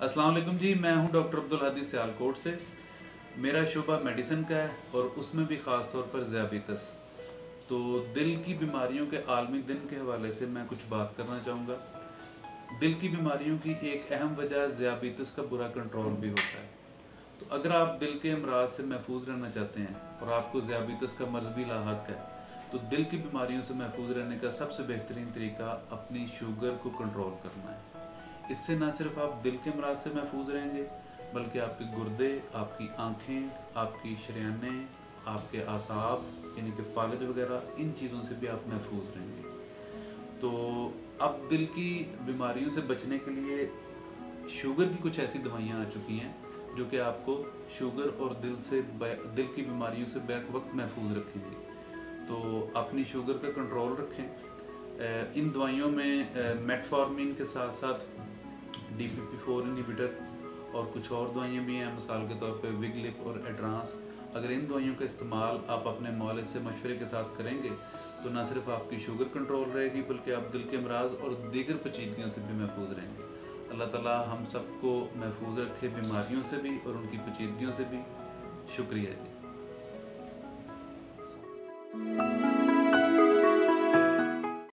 अस्सलाम वालेकुम जी, मैं हूँ डॉक्टर अब्दुल हदी सियालकोट से। मेरा शुबा मेडिसिन का है और उसमें भी ख़ास तौर पर ज़्याबितस। तो दिल की बीमारियों के आलमी दिन के हवाले से मैं कुछ बात करना चाहूँगा। दिल की बीमारियों की एक अहम वजह ज़्याबितस का बुरा कंट्रोल भी होता है। तो अगर आप दिल के अमराज से महफूज रहना चाहते हैं और आपको ज़्याबितस का मर्ज भी लाक है तो दिल की बीमारियों से महफूज रहने का सबसे बेहतरीन तरीका अपनी शुगर को कंट्रोल करना है। इससे ना सिर्फ़ आप दिल के अमराज से महफूज रहेंगे, बल्कि आपके गुर्दे, आपकी आँखें, आपकी शरियाने, आपके आसाब, यानी कि फालज वगैरह, इन चीज़ों से भी आप महफूज रहेंगे। तो अब दिल की बीमारियों से बचने के लिए शुगर की कुछ ऐसी दवाइयाँ आ चुकी हैं, जो कि आपको शुगर और दिल से दिल की बीमारियों से बैक वक्त महफूज रखेंगे। तो अपनी शुगर का कंट्रोल रखें। इन दवाइयों में मेटफॉर्मिन के साथ साथ D P P four inhibitor और कुछ और दवाइयाँ भी हैं। मिसाल के तौर पर विगलिप और एड्रांस अगर इन दवाइयों का इस्तेमाल आप अपने मौलद से मशवरे के साथ करेंगे तो ना सिर्फ़ आपकी शुगर कंट्रोल रहेगी, बल्कि आप दिल के अमराज और दीगर पेचीदगियों से भी महफूज रहेंगे। अल्लाह ताला हम सबको महफूज रखे, बीमारियों से भी और उनकी पेचीदगियों से भी। शुक्रिया जी।